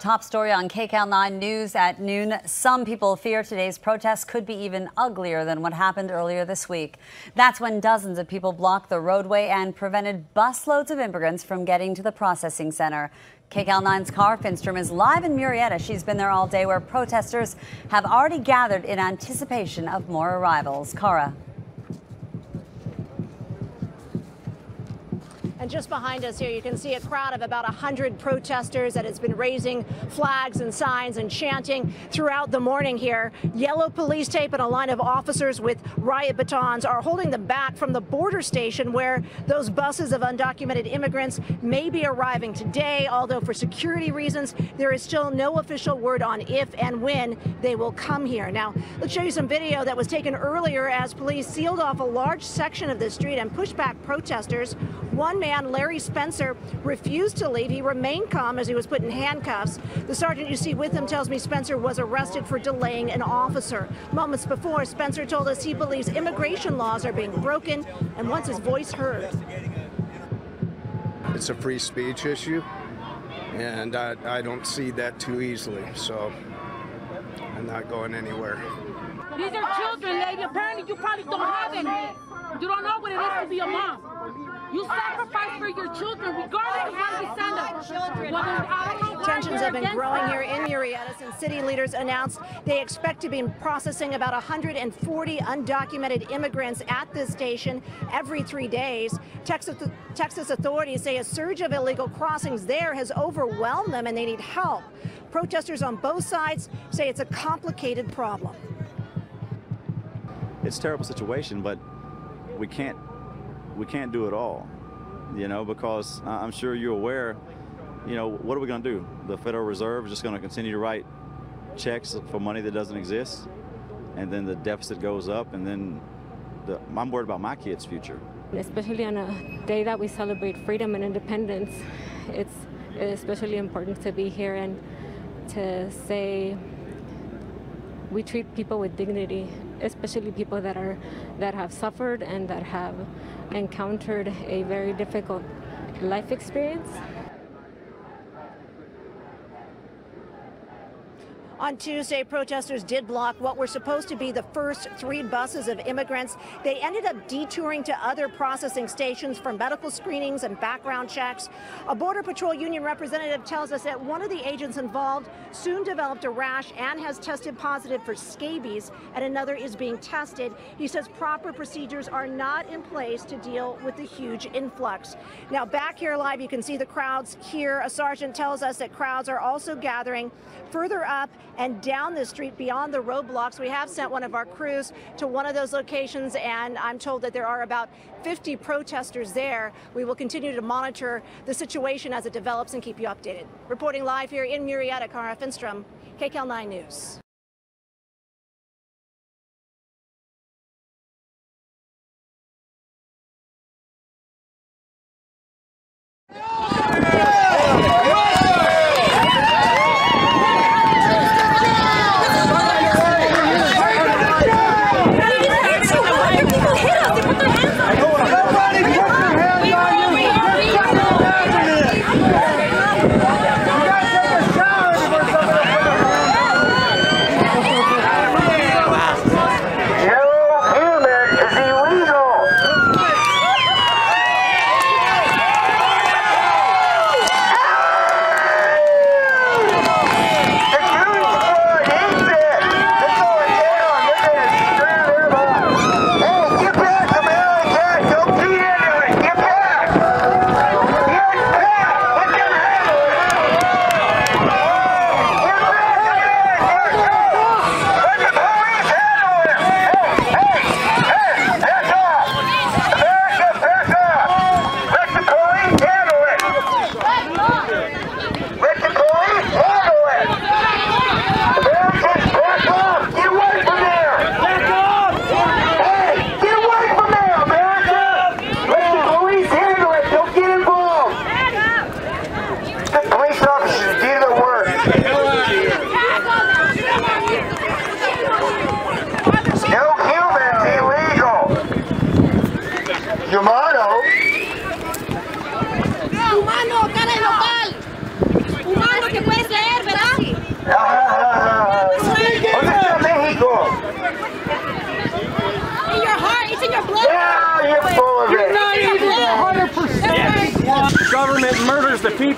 Top story on KCAL 9 News at noon. Some people fear today's protests could be even uglier than what happened earlier this week. That's when dozens of people blocked the roadway and prevented busloads of immigrants from getting to the processing center. KCAL 9's Cara Finstrom is live in Murrieta. She's been there all day where protesters have already gathered in anticipation of more arrivals. Cara. And just behind us here, you can see a crowd of about 100 protesters that has been raising flags and signs and chanting throughout the morning here. Yellow police tape and a line of officers with riot batons are holding them back from the border station where those buses of undocumented immigrants may be arriving today, although for security reasons, there is still no official word on if and when they will come here. Now, let's show you some video that was taken earlier as police sealed off a large section of the street and pushed back protesters. One man man, Larry Spencer, refused to leave. He remained calm as he was put in handcuffs. The sergeant you see with him tells me Spencer was arrested for delaying an officer. Moments before, Spencer told us he believes immigration laws are being broken and wants his voice heard. It's a free speech issue, and I, I don't see that too easily, so I'm not going anywhere. These are children, lady. Apparently, you probably don't have any. You don't know what it is to be a mom. You sacrifice for your children, regardless of where you send them. Tensions have been growing here in Murrieta since city leaders announced they expect to be processing about 140 undocumented immigrants at this station every three days. Texas, Texas authorities say a surge of illegal crossings there has overwhelmed them and they need help. Protesters on both sides say it's a complicated problem. It's a terrible situation, but we can't we can't do it all, you know, because I'm sure you're aware, you know, what are we going to do? The Federal Reserve is just going to continue to write checks for money that doesn't exist, and then the deficit goes up, and then the, I'm worried about my kids' future. Especially on a day that we celebrate freedom and independence, it's especially important to be here and to say we treat people with dignity, especially people that are that have suffered and that have encountered a very difficult life experience. On Tuesday, protesters did block what were supposed to be the first three buses of immigrants. They ended up detouring to other processing stations for medical screenings and background checks. A Border Patrol Union representative tells us that one of the agents involved soon developed a rash and has tested positive for scabies, and another is being tested. He says proper procedures are not in place to deal with the huge influx. Now, back here live, you can see the crowds here. A sergeant tells us that crowds are also gathering further up and down the street beyond the roadblocks. We have sent one of our crews to one of those locations, and I'm told that there are about 50 protesters there. We will continue to monitor the situation as it develops and keep you updated. Reporting live here in Murrieta, Cara Finstrom, KCAL 9 News.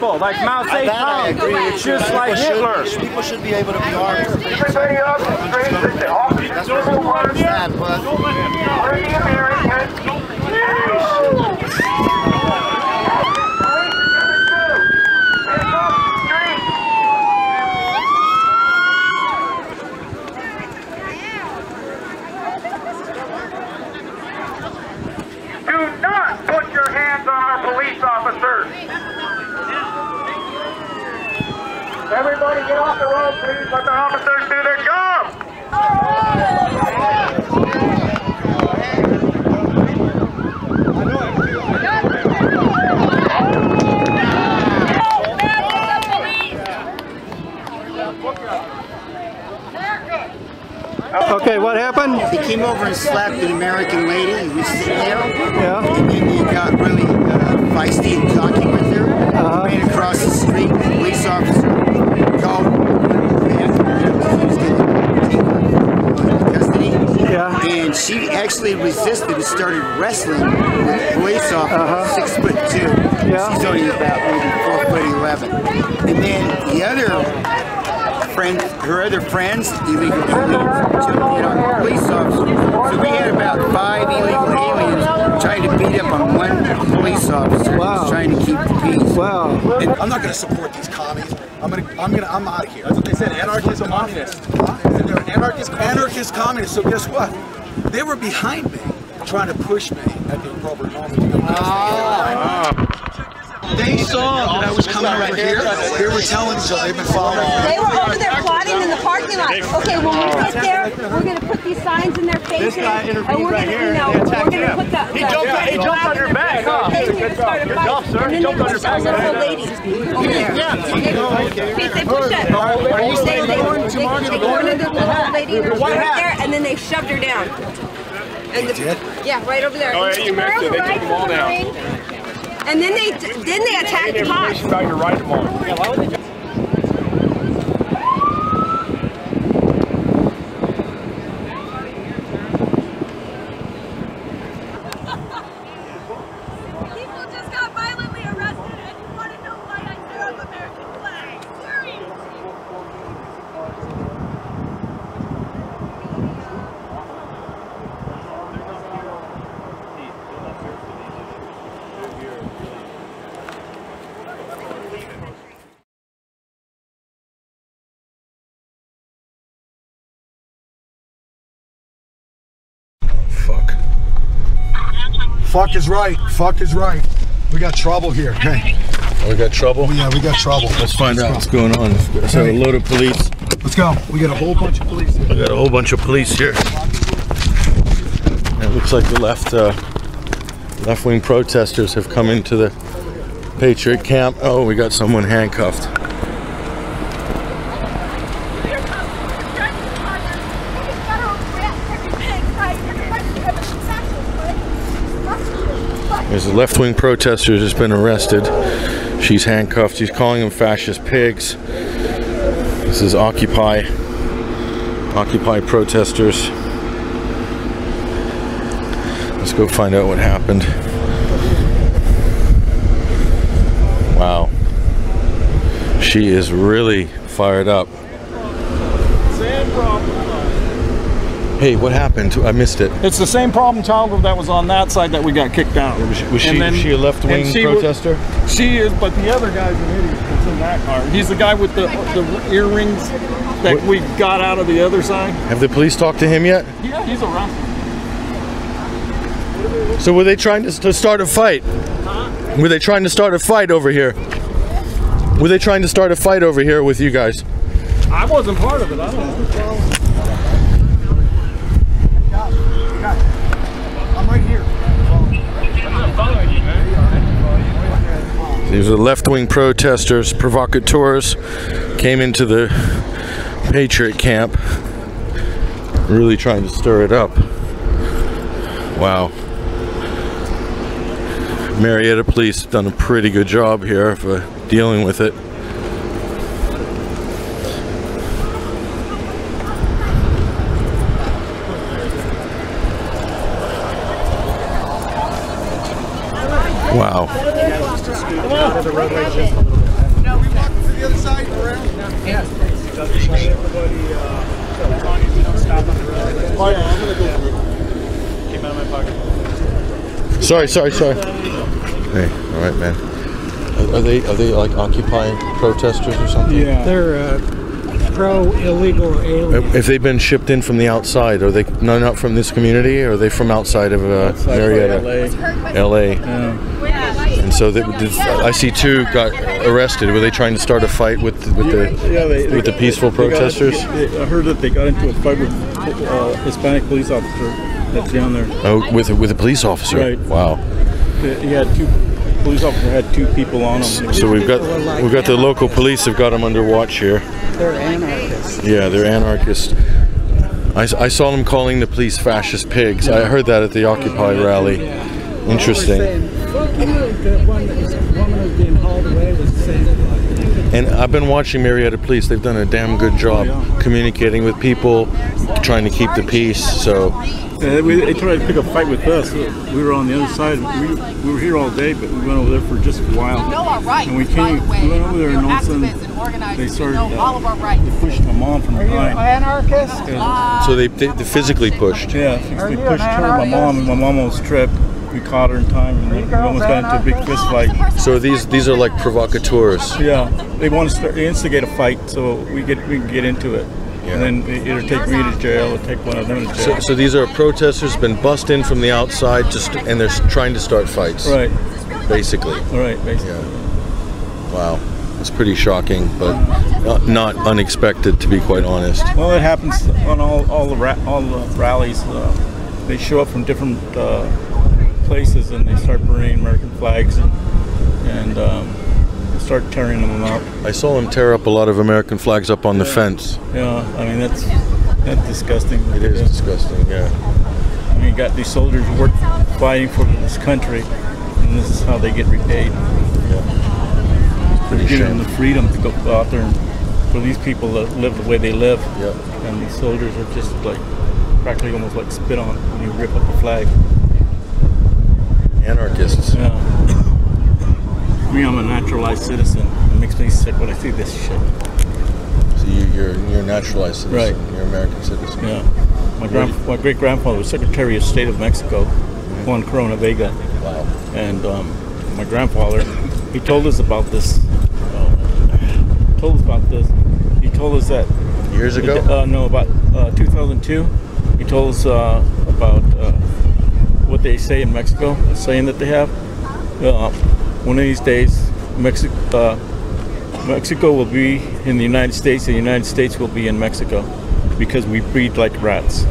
People, like Mao That I Zedong. agree. It's just like Hitler. should, people should be able to be armed. Everybody up, straight to the office. That's what I'm sad, but We're the Americans. Do not put your hands on our police officers. Everybody get off the road, please. Let the officers do their job. Okay, what happened? he came over and slapped an American lady. He was sitting there. Yeah. And then he got really uh, feisty and talking with her. Uh-huh. Ran across the street. The police officer called back. He was going to take her into custody. Yeah. And she actually resisted and started wrestling with the police officer, six foot two. Yeah. She's only about maybe four foot eleven. And then the other friend, her other friends, illegal aliens, jumped in on the police officer. So we had about five illegal aliens trying to beat up on one police officer Wow. who's trying to keep the peace. Wow. And I'm not going to support these commies. I'm going to, I'm going to, I'm out of here. That's what they said. Anarchists and communists. Huh? They they're anarchists, anarchist communists. So guess what? They were behind me, trying to push me at the appropriate moment. to go past me. They saw that I was coming over here. They were telling each other they've been following. me. They were over there plotting in the parking lot. Okay, when we get there, we're gonna put these signs in their faces. and we're right gonna, here, you know, they we're gonna put the, He the jumped on- he jumped on your back, their huh? They Good started job. fighting. Good sir. And then jumped they on your pushed that back. little old lady over there. They, they pushed that. Are you They, saying they, they weren't they, too they cornered the little old lady in her What right happened? there, and then they shoved her down. And the. Yeah, right over there. Oh, yeah, you missed it. They took them all down. And then they then they attacked the cops. about your right them all. People just got violently arrested, and you want to know why I threw up American flag? Seriously. Fuck. Fuck is right. Fuck is right. We got trouble here. Hey. We got trouble? Oh, Yeah, we got trouble. Let's find out what's going on. So a load of police. Let's go. We got a whole bunch of police here. We got a whole bunch of police here. It looks like the left uh, left-wing protesters have come into the Patriot camp. Oh, we got someone handcuffed. There's a left-wing protester who's been arrested. She's handcuffed. She's calling them fascist pigs. This is Occupy. Occupy protesters. Let's go find out what happened. Wow. She is really fired up. Hey, what happened? I missed it. It's the same problem child that was on that side that we got kicked out. Was, was she, then- she a left-wing and she protester? She is, but the other guy's an idiot that's in that car. He's the guy with the, the earrings that What- we got out of the other side. Have the police talked to him yet? Yeah, he's arrested. So were they trying to, to start a fight? Were they trying to start a fight over here? Were they trying to start a fight over here with you guys? I wasn't part of it. I don't know. I'm right here. These are left-wing protesters, provocateurs, came into the Patriot camp, really trying to stir it up. Wow. Murrieta Police done a pretty good job here of dealing with it. Wow. Sorry, sorry, sorry. Hey, all right, man. Are, are they are they like occupying protesters or something? Yeah. They're uh, pro illegal alien. If they've been shipped in from the outside, are they no, not from this community? Or are they from outside of uh, Outside Murrieta, LA. LA? Yeah. And so they, did, I see two got arrested. Were they trying to start a fight with with the Yeah, they, with the peaceful they protesters? they- I heard that they got into a fight with uh, Hispanic police officer that's down there. Oh, with with a police officer. Right. Wow. He had two police officer had two people on him. So we've got we've got the local police have got them under watch here. They're anarchists. Yeah, they're anarchists. I saw them calling the police fascist pigs. I heard that at the Occupy rally. Interesting. And I've been watching Murrieta Police. They've done a damn good job communicating with people, trying to keep the peace. So Uh, we, they tried to pick a fight with us. We were on the other side. We, we were here all day, but we went over there for just a while. know our rights, and we by came, the way. we went over there, and all of a You're sudden, activists and organizers. they started know all of our rights. they pushed my mom from behind. anarchist? so they, they, they physically pushed. Yeah, they pushed her, my mom, and my mom almost tripped. We caught her in time, and we almost got into a big fist fight. So these these are like provocateurs. Yeah, they want to start, they instigate a fight, so we get we can get into it, and then they either take me to jail or take one of them to jail. so these are protesters been bussed in from the outside, just and they're trying to start fights. Right. Basically. Right. Basically. Wow. It's pretty shocking, but not, not unexpected, to be quite honest. Well, it happens on all all the ra- all the rallies. Uh, they show up from different uh, places and they start burning American flags and and um, start tearing them up. I saw them tear up a lot of American flags up on the fence. Yeah, I mean that's that's disgusting. It is disgusting. Yeah. I mean, you got these soldiers work fighting for this country, and this is how they get repaid. Pretty giving them the freedom to go out there and for these people to live the way they live. Yep. And these soldiers are just like practically almost like spit on when you rip up a flag. Anarchists. Yeah. Me, I'm a naturalized citizen. It makes me sick when I see this shit. So you, you're you're a naturalized citizen. Right. You're an American citizen. Yeah. My grand, my great grandfather was Secretary of State of Mexico, Juan Corona Vega. Wow. And um, my grandfather, he told us about this. Uh, told us about this. He told us that Years ago? Uh, no, about uh, 2002. He told us uh, about uh, what they say in Mexico, the saying that they have. Uh, one of these days, Mexico, uh, Mexico will be in the United States. And the United States will be in Mexico because we breed like rats.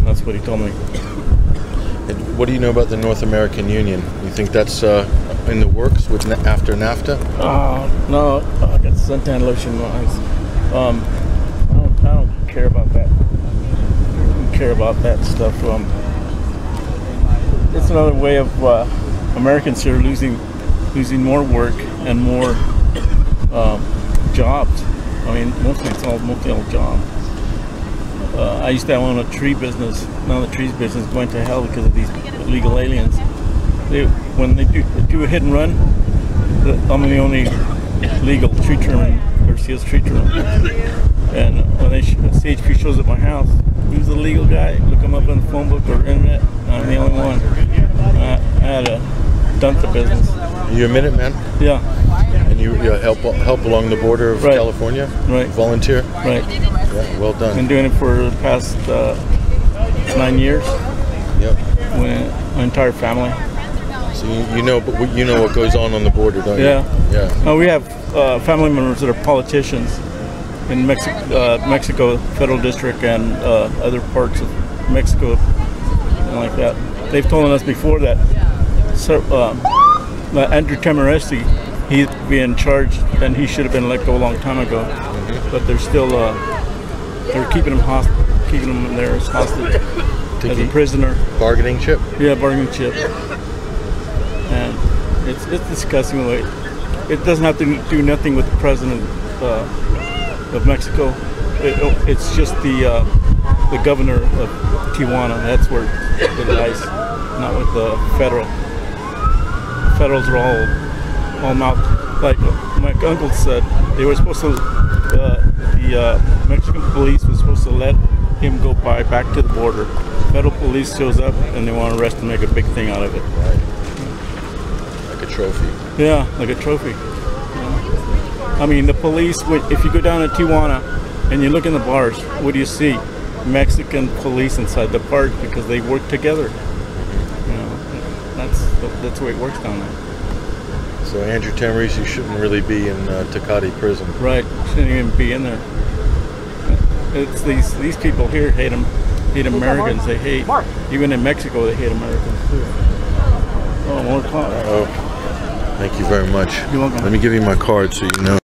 That's what he told me. And what do you know about the North American Union? You think that's uh, in the works with na- after NAFTA? Uh, no, I got suntan lotion in my eyes. Um, I don't, I don't care about that. I don't care about that stuff. Um, it's another way of uh, Americans here losing losing more work and more um, jobs. I mean, mostly it's all all jobs. Uh, I used to own a tree business. Now the trees business going to hell because of these illegal aliens. They, when they do, do a hit and run, I'm the only legal tree trimmer in Garcia's tree trimmer. And when they sh- CHP shows up at my house, who's the legal guy? Look him up in the phone book or internet. I'm the only one. I, I had to dump the business. You a minute man? Yeah. And you, you help help along the border of California? Right. Volunteer? Right. Yeah, well done. Been doing it for the past uh, nine years. Yep. With my entire family. So you, you know, but you know what goes on on the border, don't Yeah. you? Yeah. Yeah. Uh, we have uh, family members that are politicians in Mexico, uh, Mexico Federal District and uh, other parts of Mexico, and like that. They've told us before that so, um, Andrew Tahmooressi, he's being charged and he should have been let go a long time ago. But they're still uh, they're keeping him host- keeping him there as hostage as a prisoner. Bargaining chip. Yeah, bargaining chip. It's it's disgusting the it doesn't have to do nothing with the president uh, of Mexico. It, it's just the uh, the governor of Tijuana. That's where it lies, not with the federal. Federals are all all mouth. Like my uncle said, They were supposed to, uh, the uh, Mexican police was supposed to let him go by back to the border. Federal police shows up and they want to arrest and make a big thing out of it. Like a trophy. Yeah, like a trophy. Yeah. I mean, the police, if you go down to Tijuana and you look in the bars, what do you see? Mexican police inside the park because they work together. You know, that's that's the way it works down there. So Andrew Tahmooressi shouldn't really be in uh, Tecate prison. Right, shouldn't even be in there. It's these these people here hate them, hate Americans. They hate even in Mexico they hate Americans too. Oh, more cars. Thank you very much. You're welcome. Let me give you my card so you know.